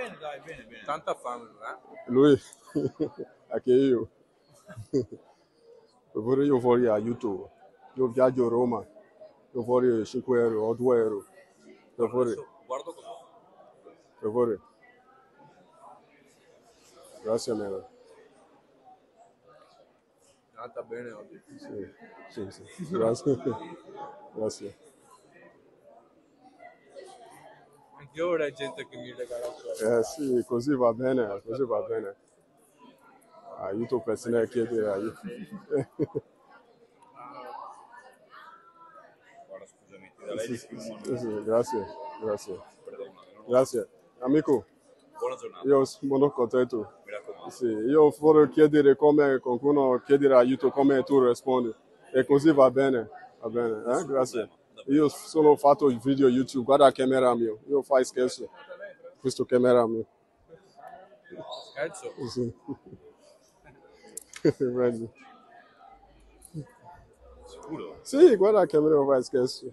Bene, dai, bene, bene. Tanta fame, eh? Lui, anche io. Vorrei io fuori a YouTube. Io viaggio a Roma. Io fuori 5 euro o 2 euro. Fuori, Adesso guardo cosa. io fuori. Grazie Nera. Tanta bene oggi. Sì, sì, sì. Grazie. Grazie. Anche ora c'è gente che mi regala quello. Eh sì, così va bene, così va bene. Aiuto persone a chiedere aiuto. Guarda, scusami, ti da lei Sì, sì, sì, grazie, grazie. Grazie. Amico, Buona giornata, io sono contento. mi raccomando. Sì, io vorrei chiedere come qualcuno chiedere aiuto, come tu rispondi. E così va bene, va bene, eh? Grazie. Hiyo solo fato video YouTube, hata kamera mio, hiyo faz kesho Kristo kamera mio. Seguro. Sí, guarda kamera faz kesho